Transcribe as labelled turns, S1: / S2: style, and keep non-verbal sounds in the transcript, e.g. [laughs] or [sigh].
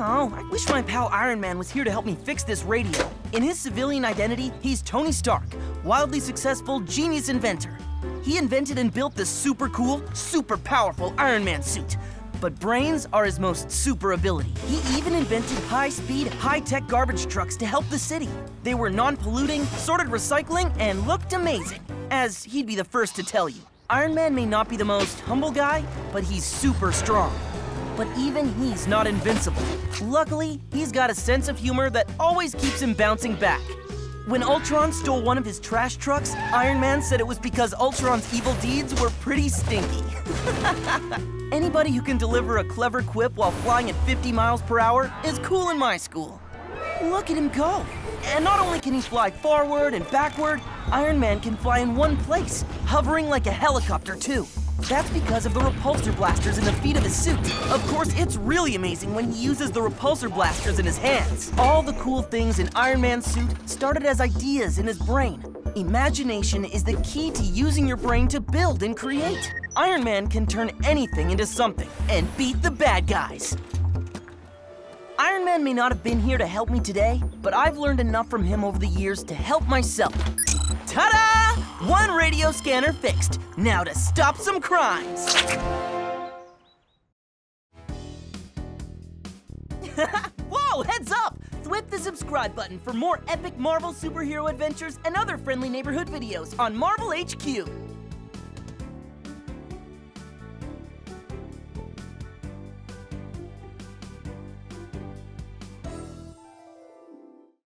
S1: Oh, I wish my pal Iron Man was here to help me fix this radio. In his civilian identity, he's Tony Stark, wildly successful genius inventor. He invented and built the super cool, super powerful Iron Man suit. But brains are his most super ability. He even invented high-speed, high-tech garbage trucks to help the city. They were non-polluting, sorted recycling, and looked amazing. As he'd be the first to tell you. Iron Man may not be the most humble guy, but he's super strong. But even he's not invincible. Luckily, he's got a sense of humor that always keeps him bouncing back. When Ultron stole one of his trash trucks, Iron Man said it was because Ultron's evil deeds were pretty stinky. [laughs] Anybody who can deliver a clever quip while flying at 50 miles per hour is cool in my school. Look at him go. And not only can he fly forward and backward, Iron Man can fly in one place, hovering like a helicopter too. That's because of the repulsor blasters in the feet of his suit. Of course, it's really amazing when he uses the repulsor blasters in his hands. All the cool things in Iron Man's suit started as ideas in his brain. Imagination is the key to using your brain to build and create. Iron Man can turn anything into something and beat the bad guys. Iron Man may not have been here to help me today, but I've learned enough from him over the years to help myself. Ta-da! One radio scanner fixed. Now to stop some crimes. [laughs] Whoa, heads up! Thwip the subscribe button for more epic Marvel superhero adventures and other friendly neighborhood videos on Marvel HQ.